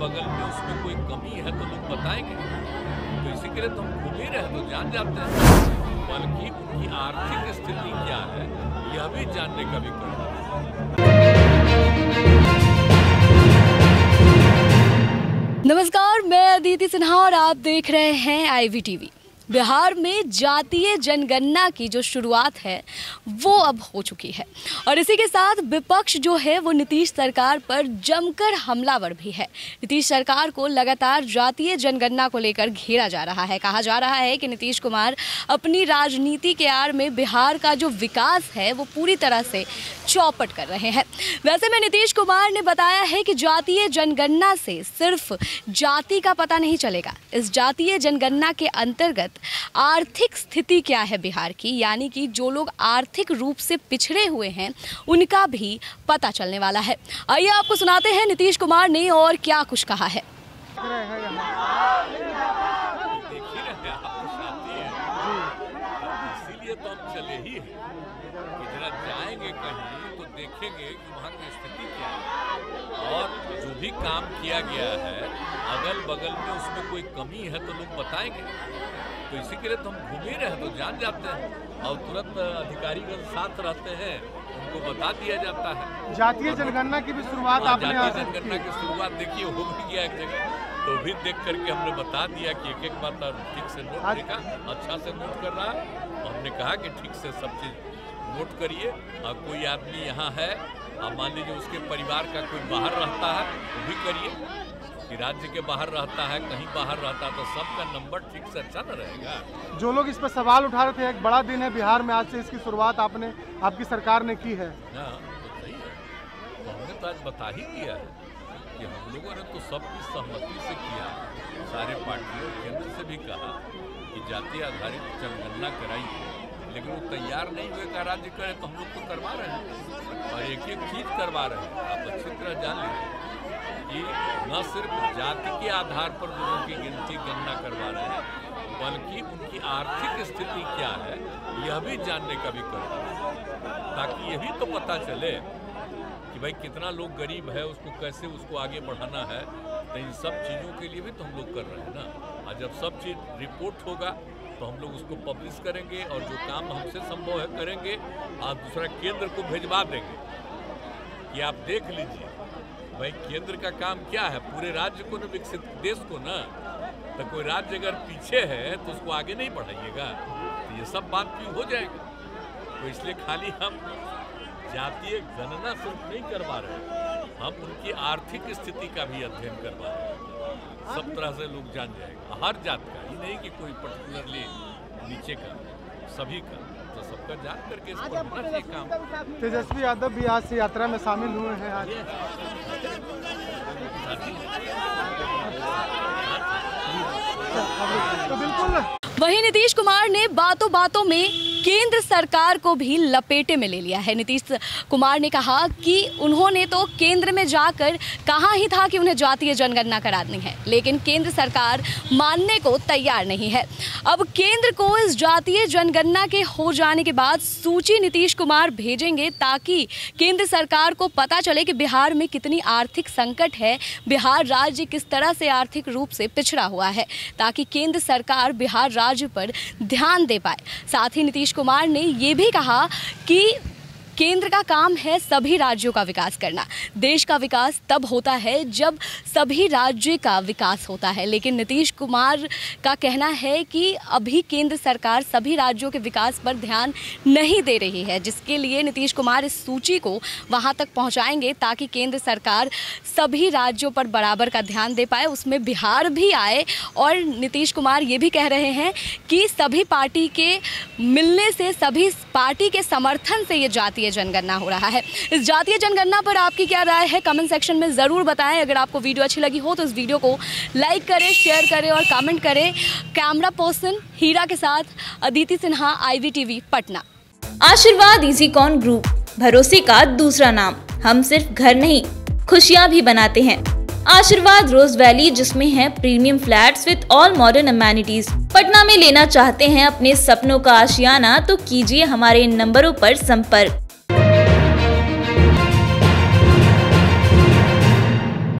बगल में उसमें कोई कमी है तो लोग बताएँगे। तो इसी के लिए तो हम घूम ही रहे तो जान जाते हैं। बल्कि उनकी आर्थिक स्थिति क्या है, यह भी जानने का भी नमस्कार, मैं अदिति सिन्हा और आप देख रहे हैं आईवी टीवी बिहार में जातीय जनगणना की जो शुरुआत है, वो अब हो चुकी है। और इसी के साथ विपक्ष जो है, वो नीतीश सरकार पर जमकर हमलावर भी है। नीतीश सरकार को लगातार जातीय जनगणना को लेकर घेरा जा रहा है। कहा जा रहा है कि नीतीश कुमार अपनी राजनीति के आड़ में बिहार का जो विकास है, वो पूरी तरह से चौपट कर रहे हैं। वैसे में नीतीश कुमार ने बताया है कि जातीय जनगणना से सिर्फ़ जाति का पता नहीं चलेगा। इस जातीय जनगणना के अंतर्गत आर्थिक स्थिति क्या है बिहार की? यानी कि जो लोग आर्थिक रूप से पिछड़े हुए हैं, उनका भी पता चलने वाला है। आइए आपको सुनाते हैं नीतीश कुमार ने और क्या कुछ कहा है। तो तो ही। जो भी काम किया गया है अगल बगल में उसमें कोई कमी है तो लोग बताएँगे। तो इसी के लिए तो हम घूम ही रहे हैं तो जान जाते हैं। और तुरंत अधिकारी के साथ रहते हैं उनको बता दिया जाता है। जातीय जनगणना की भी शुरुआत हाँ, आपने जातीय जनगणना की शुरुआत देखिए हो भी गया एक जगह। तो भी देख करके हमने बता दिया कि एक एक बात ठीक से नोट करेगा अच्छा से नोट कर रहा है। और हमने कहा कि ठीक से सब चीज़ नोट करिए। और कोई आदमी यहाँ है और मान लीजिए उसके परिवार का कोई बाहर रहता है वो भी करिए। कि राज्य के बाहर रहता है कहीं बाहर रहता है तो सबका नंबर ठीक से अच्छा न रहेगा। जो लोग इस पर सवाल उठा रहे थे एक बड़ा दिन है बिहार में आज से इसकी शुरुआत आपने आपकी सरकार ने की है। ना तो सही है। तो हमने तो आज बता ही दिया है कि हम लोगों ने तो सबकी सहमति से किया। सारे पार्टियों केंद्र से भी कहा कि जाति आधारित जनगणना कराई लेकिन वो तैयार नहीं हुए का राज्य करे तो हम लोग तो करवा रहे हैं। और एक एक चीज़ करवा रहे हैं। आप अच्छी तरह जान लीजिए कि न सिर्फ़ जाति के आधार पर लोगों की गिनती गणना करवा रहे हैं, बल्कि उनकी आर्थिक स्थिति क्या है, यह भी जानने का भी कर। ताकि ये भी तो पता चले कि भाई कितना लोग गरीब है, उसको कैसे उसको आगे बढ़ाना है तो इन सब चीज़ों के लिए भी तो हम लोग कर रहे हैं ना। और जब सब चीज़ रिपोर्ट होगा तो हम लोग उसको पब्लिश करेंगे और जो काम हमसे संभव है करेंगे और दूसरा केंद्र को भेजवा देंगे। कि आप देख लीजिए। भाई, केंद्र का काम क्या है? पूरे राज्य को न विकसित, देश को ना। तो कोई राज्य अगर पीछे है तो उसको आगे नहीं बढ़ाइएगा। तो ये सब बात भी हो जाएगा? तो इसलिए खाली हम जातीय गणना सिर्फ़ नहीं करवा रहे हम उनकी आर्थिक स्थिति का भी अध्ययन करवा रहे हैं। सब तरह से लोग जान जाएगा। हर जात का ही नहीं कि कोई पर्टिकुलरली नीचे का। सभी का तो सबका जान करके काम तेजस्वी यादव भी आज से यात्रा में शामिल हुए हैं आज। तो बिल्कुल। वही नीतीश कुमार ने बातों बातों में केंद्र सरकार को भी लपेटे में ले लिया है। नीतीश कुमार ने कहा कि उन्होंने तो केंद्र में जाकर कहा ही था कि उन्हें जातीय जनगणना करानी है, लेकिन केंद्र सरकार मानने को तैयार नहीं है। अब केंद्र को इस जातीय जनगणना के हो जाने के बाद सूची नीतीश कुमार भेजेंगे ताकि केंद्र सरकार को पता चले कि बिहार में कितनी आर्थिक संकट है, बिहार राज्य किस तरह से आर्थिक रूप से पिछड़ा हुआ है, ताकि केंद्र सरकार बिहार राज्य पर ध्यान दे पाए। साथ ही नीतीश कुमार ने ये भी कहा कि केंद्र का काम है सभी राज्यों का विकास करना। देश का विकास तब होता है जब सभी राज्य का विकास होता है। लेकिन नीतीश कुमार का कहना है कि अभी केंद्र सरकार सभी राज्यों के विकास पर ध्यान नहीं दे रही है, जिसके लिए नीतीश कुमार इस सूची को वहाँ तक पहुंचाएँगे ताकि केंद्र सरकार सभी राज्यों पर बराबर का ध्यान दे पाए, उसमें बिहार भी आए। और नीतीश कुमार ये भी कह रहे हैं कि सभी पार्टी के मिलने से, सभी पार्टी के समर्थन से ये जनगणना हो रहा है। इस जातीय जनगणना पर आपकी क्या राय है? कमेंट सेक्शन में ज़रूर बताएँ। अगर आपको वीडियो अच्छी लगी हो तो इस वीडियो को लाइक करें, शेयर करें और कमेंट करें। कैमरा पर्सन हीरा के साथ अदिति सिन्हा, आई पटना। आशीर्वाद इजी कॉन ग्रुप, भरोसे का दूसरा नाम। हम सिर्फ़ घर नहीं, खुशियाँ भी बनाते हैं। आशीर्वाद रोज वैली, जिसमें है premium flats with all modern amenities Patna में लेना चाहते हैं अपने सपनों का आशियाना तो कीजिए हमारे इन नंबरों पर संपर्क।